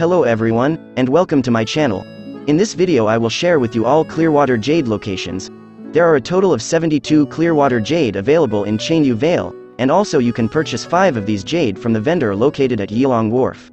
Hello everyone, and welcome to my channel. In this video I will share with you all Clearwater Jade locations. There are a total of 72 Clearwater Jade available in Chenyu Vale, and also you can purchase 5 of these jade from the vendor located at Yilong Wharf.